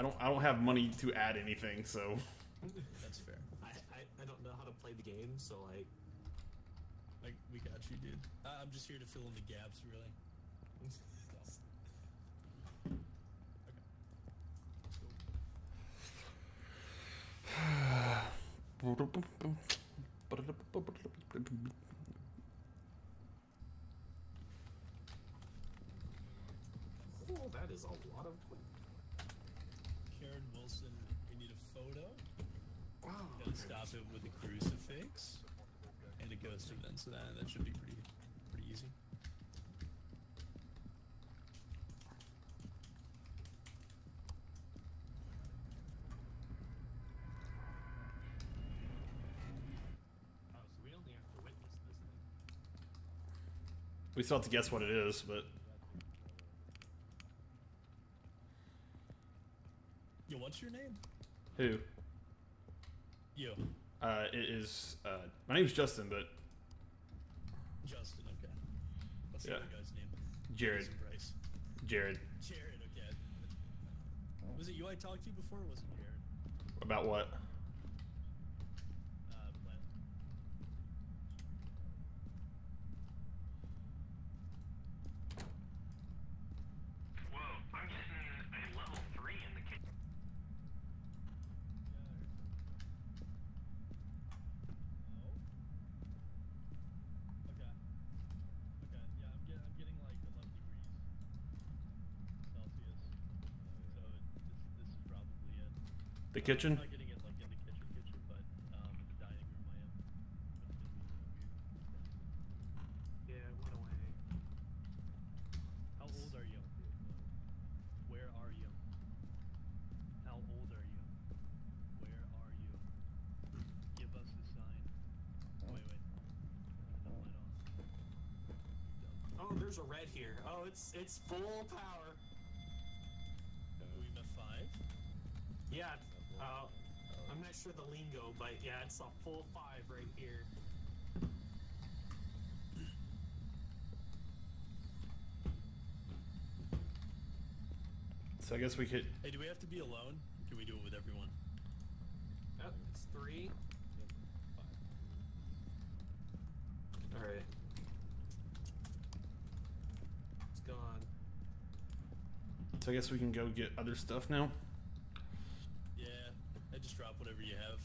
I don't I don't have money to add anything, so That's fair. I, I, I don't know how to play the game, so like Like we got you, dude. Uh, I'm just here to fill in the gaps, really. oh, that is a lot of. Karen Wilson, we need a photo. Wow. Gotta stop it with crucifix and a ghost event, so that that should be pretty pretty easy. We only to witness this thing. we still have to guess what it is, but Yo, what's your name? who? Yo, Uh, it is. Uh, my name's Justin, but Justin. Okay. What's Yeah. the other guy's name? Jared. Bryce. Jared. Jared. Okay. Was it you I talked to before? Or was it Jared? About what? Uh, Glenn. Whoa, I'm getting a level 3 in the kitchen. Okay. Okay. Yeah, I'm getting I'm getting like 11 degrees Celsius. So it, this this is probably it. The kitchen. I'm not getting it like the kitchen kitchen, but um, the dining room I am. Yeah, it went away. How old are you? Where are you? How old are you? Where are you? Give us a sign. Wait, wait. The light on. Oh, there's a red here. Oh, it's it's full power. We met five. Yeah. Uh, I'm not sure the lingo, but yeah, it's a full five right here. So I guess we could. Hey, do we have to be alone? Can we do it with everyone? Yep, it's three. All right. It's gone. So I guess we can go get other stuff now. Yeah. I just drop whatever you have.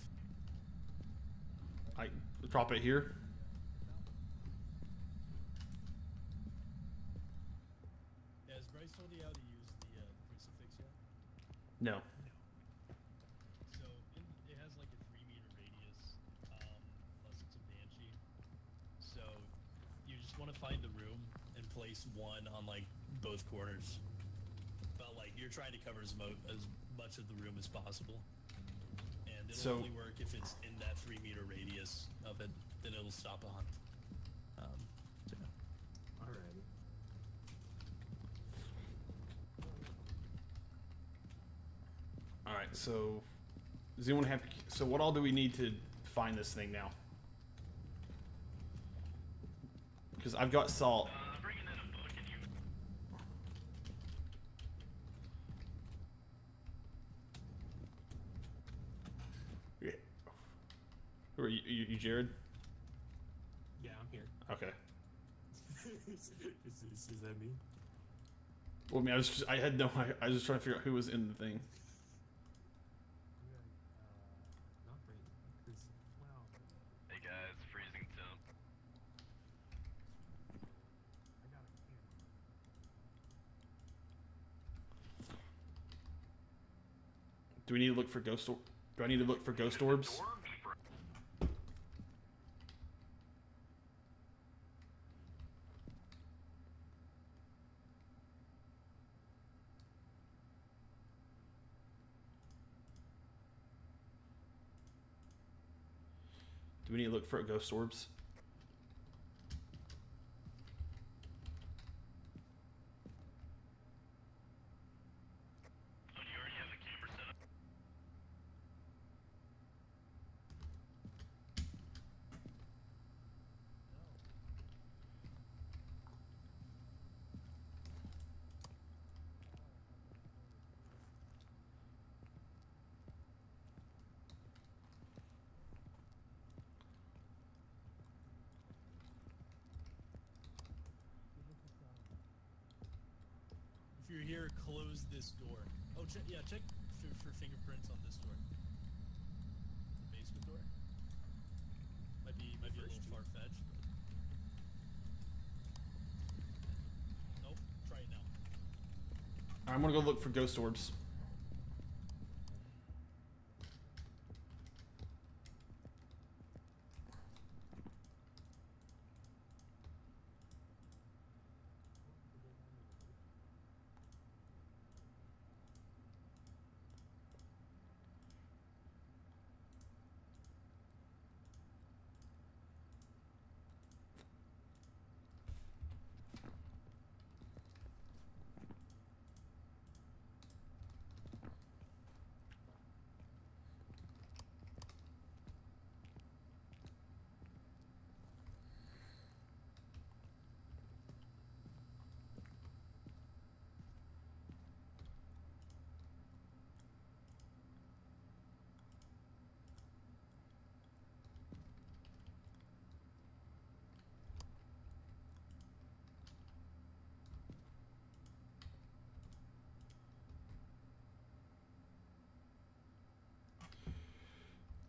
I drop it here. Yeah, has Bryce told you how to use the uh, crucifix yet? No. So in, it has like a three meter radius, um, plus it's a banshee. So you just want to find the room and place one on like both corners. But like you're trying to cover as, mo- as much of the room as possible. And it'll So- only work if it's in that three meter radius of it. Then it'll stop a hunt. Um, so yeah. All right. All right. So does anyone have? So what all do we need to find this thing now? Because I've got salt. Uh, I'm bringing in a book and you. Yeah. Who are you? You, you Jared? Yeah, I'm here. Okay. is, is, is, is that me? Well, I mean, I was just, I had no. I, I was just trying to figure out who was in the thing. Not right. Chris. Wow. Hey guys, freezing temp. I got a camera. Do we need to look for ghost? Or- do I need to look for ghost orbs? Orbs, bro. Do we need to look for ghost orbs? Oh, do you already have the camera set up? You're here, close this door. Oh, check. Yeah, check for, for fingerprints on this door. The basement door. Might be might be a little far fetched. But... Nope. Try it now. I'm gonna go look for ghost orbs.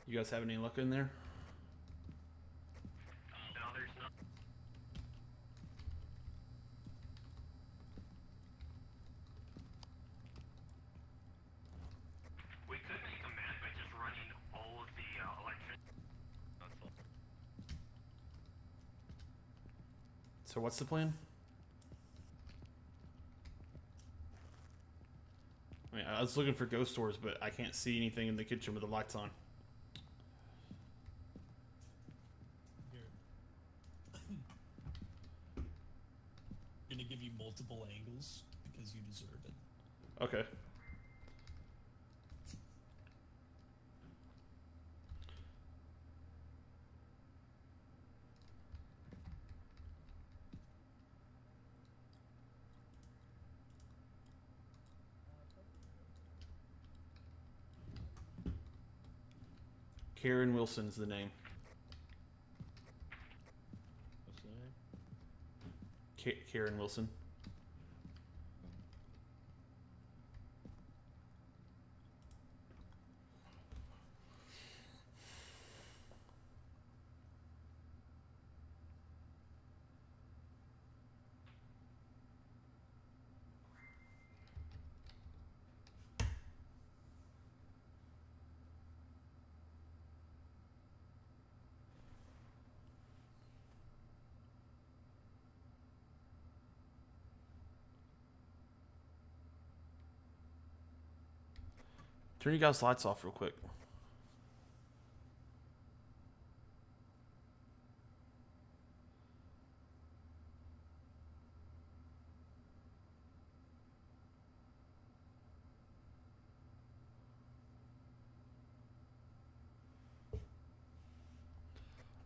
You guys have any luck in there? No, there's no. We could make a map by just running all of the uh, electricity. That's all. So what's the plan? I mean, I was looking for ghost orbs, but I can't see anything in the kitchen with the lights on. Here. gonna give you multiple angles because you deserve it. Okay. Karen Wilson's the name. What's the name? Ka- Karen Wilson. Turn you guys' lights off real quick.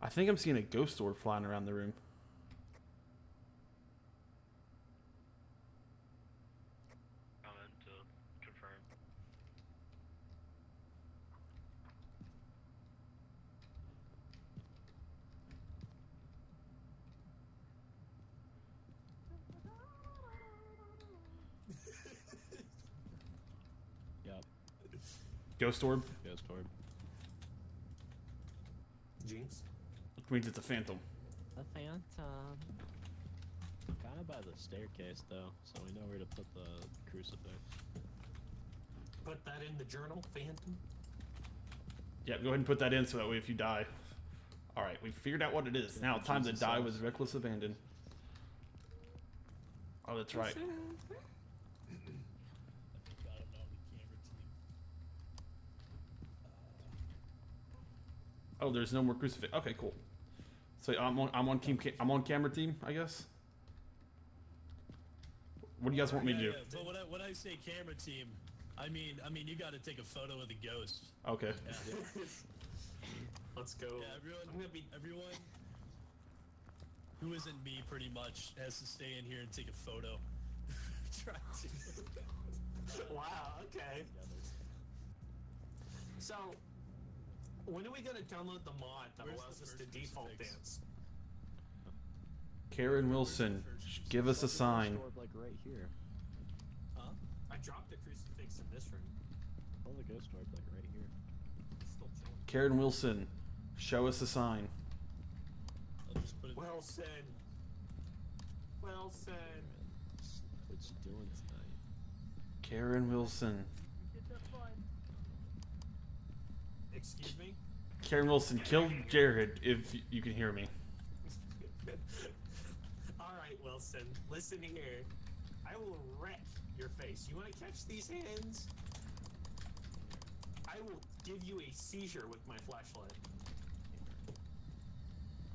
I think I'm seeing a ghost orb flying around the room. Comment to confirm. Yep. Ghost orb, Ghost orb. Jinx. which means it's a phantom. A phantom. Kind of by the staircase though, so we know where to put the crucifix. Put that in the journal, Phantom. Yeah, go ahead and put that in so that way if you die. Alright, we figured out what it is. Now, time to die sauce. with reckless abandon. Oh, that's right. I think got him now with camera team. Oh, there's no more crucifix. Okay, cool. So I'm on I'm on team ca- I'm on camera team, I guess. What do you guys want me to do? yeah, but when I when I say camera team, I mean I mean you got to take a photo of the ghost. Okay. Yeah. Let's go. Yeah, everyone, I'm gonna be. everyone who isn't me pretty much has to stay in here and take a photo. Try to. Wow. Okay. So, when are we gonna download the mod that Where's allows us to default crucifix? dance? Karen Wilson, give us a sign. ghost like right here. dropped a crucifix in this room. Oh, the ghost orb, like right here. Still chilling. Karen Wilson, show us a sign. I'll just put it. Well said. Well said. What's you doing tonight? Karen Wilson. Excuse me? Karen Wilson, kill Jared if you can hear me. Alright, Wilson, listen here. I will wreck your face. You want to catch these hands? I will give you a seizure with my flashlight.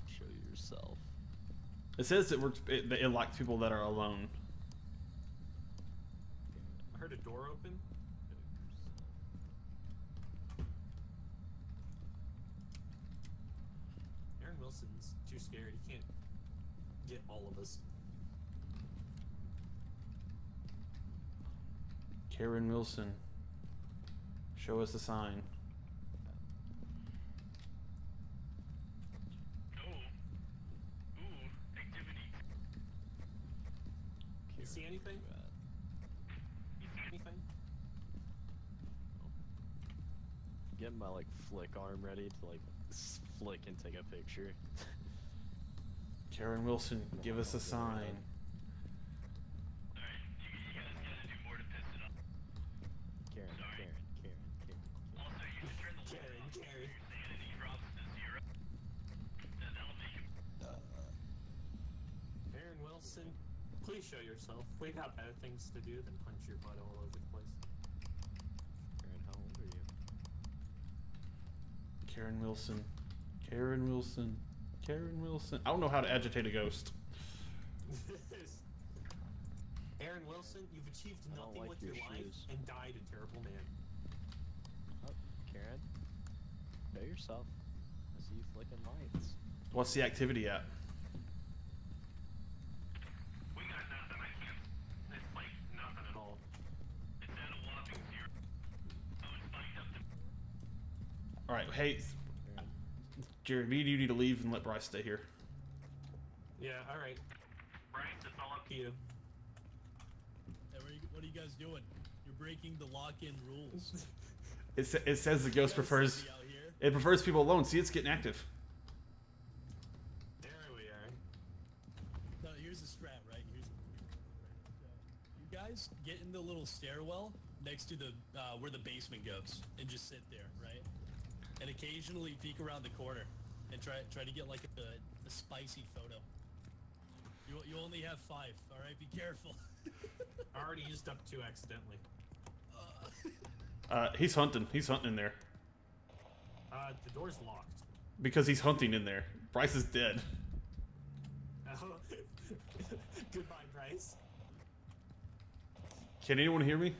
Show yourself. It says it works. It, it likes people that are alone. I heard a door open. Aaron Wilson's too scared. He can't get all of us. Karen Wilson, show us the sign. Oh. Ooh, activity. You see anything? You at? Anything? Getting my like flick arm ready to like flick and take a picture. Karen Wilson, give us a sign. Alright, you, you guys gotta do more to piss it off. Karen, Karen, Karen, Karen, Karen. Also, you should turn the Karen, lights off. Karen. Your sanity drops to zero. And that'll make him. Aaron Wilson, please show yourself. We've got better things to do than punch your butt all over the place. Karen, how old are you? Karen Wilson, Karen Wilson, Karen Wilson. I don't know how to agitate a ghost. Aaron Wilson, you've achieved nothing like with your your, life shoes. and died a terrible man. Oh, Karen, show yourself. I see you flicking lights. What's the activity at? We got nothing. I can't. It's like nothing at all. It's at a whopping zero. Oh, it's spiked up to. All right, hey, Karen, Jared, me and you need to leave and let Bryce stay here. Yeah, alright. Bryce, it's all up To you. Hey, what, are you, what are you guys doing? You're breaking the lock-in rules. It, sa- it says the ghost prefers see me out here? it prefers people alone. See, it's getting active. There we are. No, here's the strat, right? Here's you guys get in the little stairwell next to the uh, where the basement goes, and just sit there, right? And occasionally peek around the corner and try try to get like a, a spicy photo. You you only have five, all right? Be careful. I already used up two accidentally. Uh, he's hunting. He's hunting in there Uh, the door's locked. because he's hunting in there. Bryce is dead. Oh. Goodbye, Bryce. Can anyone hear me?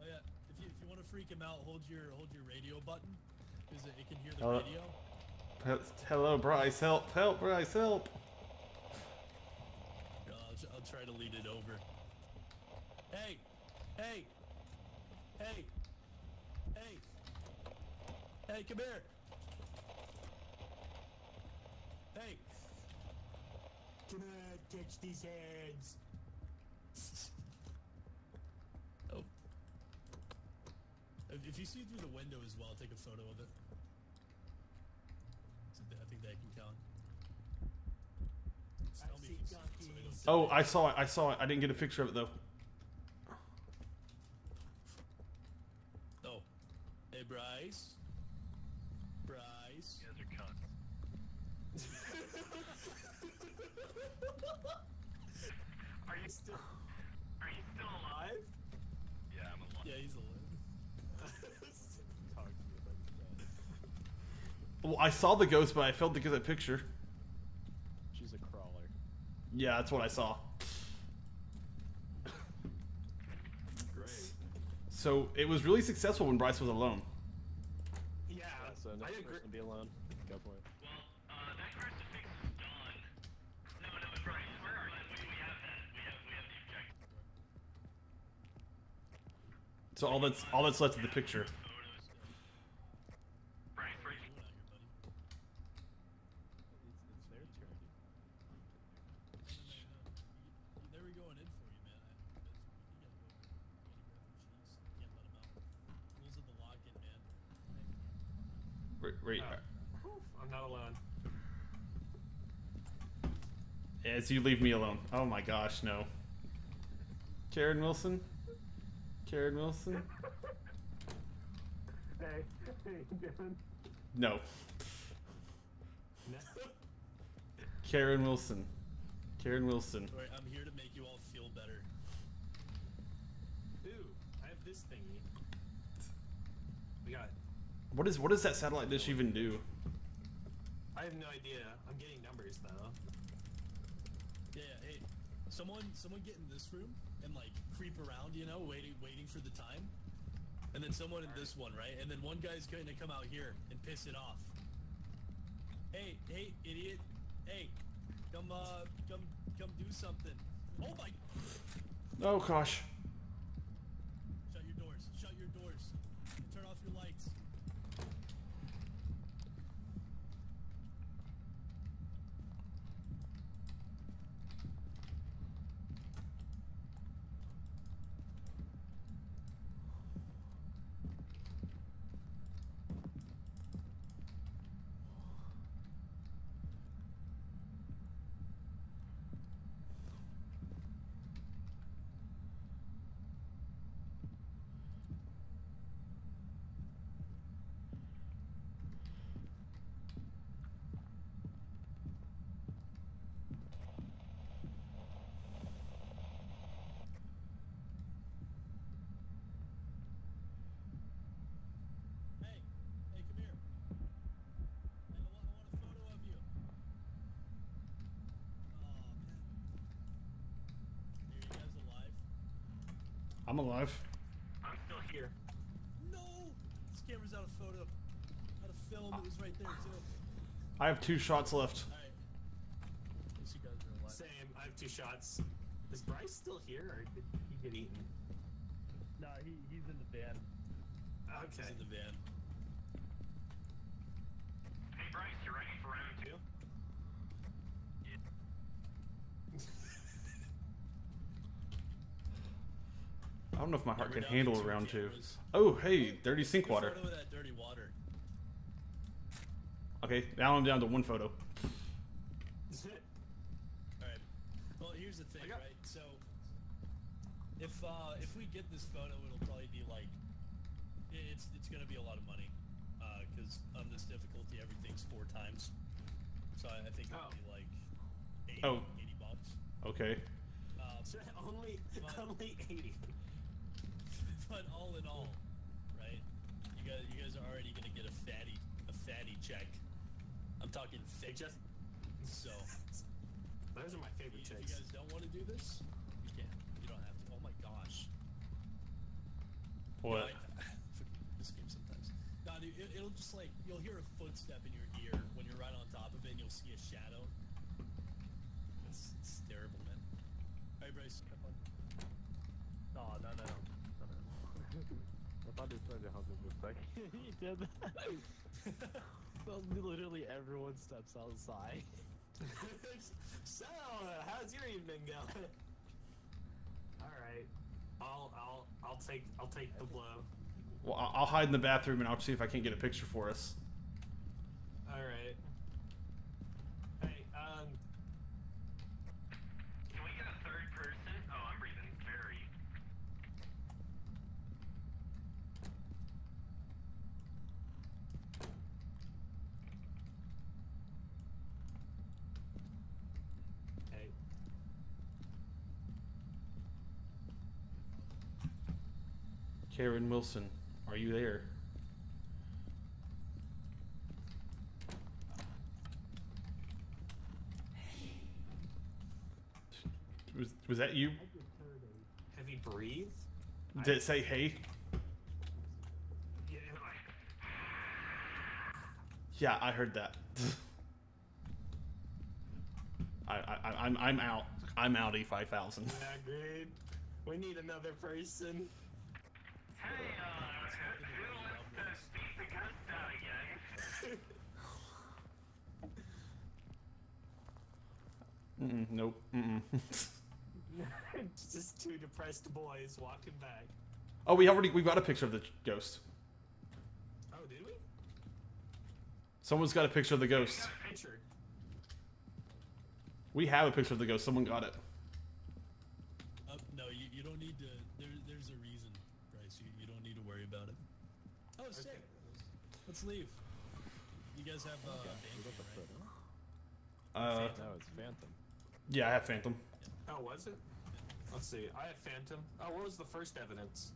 Oh yeah, if you, if you want to freak him out, hold your hold your radio button, because it, it can hear the Uh, radio. Hello, Bryce. Help! Help, Bryce! Help! I'll, I'll try to lead it over. Hey, hey, hey, hey, hey, come here. Hey, Come on, catch these hands. oh. If, if you see through the window as well, take a photo of it. So th- I think that can count. Just I tell me see if you see it so I donkeys. don't- Oh, I saw it. I saw it. I didn't get a picture of it though. Oh. Hey, Bryce. Bryce. You guys are cunts. Are you still? Are you still alive? Yeah, I'm alive. Yeah, he's alive. talk to you about that. Well, I saw the ghost, but I failed to get a picture. She's a crawler. Yeah, that's what I saw. Great. So it was really successful when Bryce was alone. Yeah, Yeah, so I next agree. person to be alone. Go for it. Well, uh, that crucifix is gone. No, no, Bryce, where are you? We, we have that. We have, we have the objective. So all that's all that's left of the picture. Photos. Bryce, where you? Doing out here, buddy. It's, it's their turn. They were going in for you, man. I, that's, you gotta go. You gotta go. wait. Oh. Whew, I'm not alone. As you leave me alone. Oh my gosh, no. Karen Wilson? Karen Wilson? Hey, hey, Dylan. No. No. Karen Wilson. Karen Wilson. Alright, I'm here to make you all feel better. Ooh, I have this thingy. We got. What is what does that satellite dish even do? I have no idea. I'm getting numbers though. Someone, someone get in this room and like creep around, you know, waiting, waiting for the time. And then someone in this one, right? And then one guy's going to come out here and piss it off. Hey, hey, idiot! Hey, come, uh, come, come do something. Oh my! Oh gosh. Shut your doors. Shut your doors. Turn off your lights. Hey, hey, come here. Hey, I want, I want a photo of you. Oh man. Are you guys alive? I'm alive. I'm still here. No! This camera's out of photo. Out of film. It was right there too. I have two shots left. All right. At you guys are alive. Same. I have two shots. Is Bryce still here, or did he get eaten? No, he, he's in the van. Okay. He's in the van. Hey Bryce, you ready for round two? I don't know if my heart can handle two round two. Oh, hey, dirty sink water. Photo of that dirty water. Okay, now I'm down to one photo. All right. Well, here's the thing, right? So, if uh, if we get this photo, it'll probably be like, it's it's gonna be a lot of money, because on this difficulty, everything's four times. So I, I think it'll Oh. be like 80, Oh. 80 bucks. Okay. Um, only, only 80. But all in all, right? You guys, you guys are already gonna get a fatty, a fatty check. I'm talking They thick. just. So, Those are my if favorite you guys don't want to do this, you can. You don't have to. Oh my gosh. What? No, I, this game sometimes. No, dude, it, it'll just like you'll hear a footstep in your ear when you're right on top of it, and you'll see a shadow. It's, it's terrible, man. All right, Bryce, have fun. No, no, no. no, no. I thought he was trying to help him with like he did that. well, literally everyone steps outside. so, uh, how's your evening going? All right. I'll, I'll, I'll take, I'll take the blow. Well, I'll hide in the bathroom and I'll see if I can't get a picture for us. All right. Hey, um, Can we get a third person? Oh, I'm breathing very. hey, Karen Wilson, are you there? Was, was that you? have you breathed? Did it say hey? Yeah. Yeah, I heard that. I, I, I'm, I'm out. I'm out E5000. Not good. We need another person. Hey, uh, who wants to beat the ghost out again? Mm-mm, nope. Mm-mm. Just two depressed boys walking back. oh, we already we got a picture of the ghost. Oh, did we? Someone's got a picture of the ghost. Picture. We have a picture of the ghost. Someone got it. Uh, no, you, you don't need to. There, there's a reason, Bryce. You, you don't need to worry about it. Oh, sick. Okay. Let's leave. You guys have uh, We got the Banshee, right? photo. Uh, No, it's Phantom. yeah, I have Phantom. Oh, was it? Let's see. I have Phantom. Oh, what was the first evidence?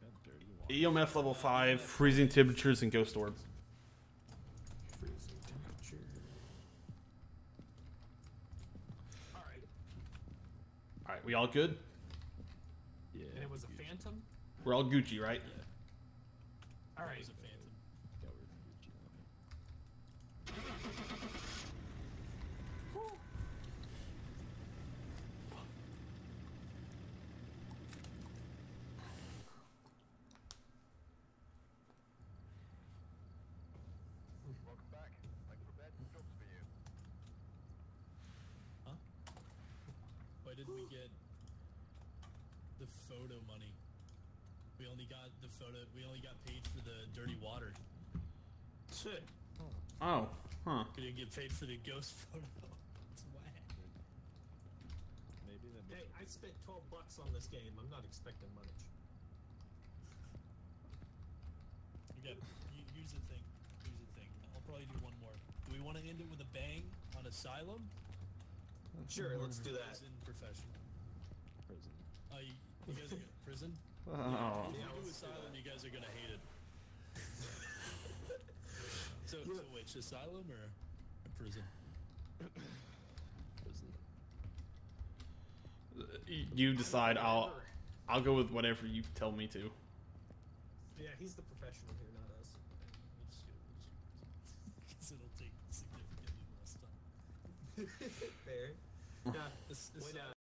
That dirty water. EMF level 5, freezing temperatures, and ghost orb. Freezing temperature. All right. Alright, we all good? Yeah. And it was a huge. Phantom. We're all Gucci, right? All It a phantom. Yeah, we're Gucci. Welcome back. I prepared some jobs for you. Huh? Why didn't we get the photo money? We only got the photo. We only got paid for the dirty water. Shit. Oh, huh. We didn't get paid for the ghost photo. It's whack. Maybe the Hey, I spent 12 bucks on this game. I'm not expecting much. We got. he- Here's the thing. Here's the thing. I'll probably do one more. Do we want to end it with a bang on Asylum? Sure, let's do that. Prison professional. prison. Uh, you, you guys are gonna prison. Oh. If Yeah, we do do Asylum, you guys are gonna hate it. so, so which Asylum or prison? Prison. You decide. I'll I'll go with whatever you tell me to. Yeah, he's the professional here, not us. We'll just go. Because it'll take significantly less time. Fair. Yeah. This, this When, uh,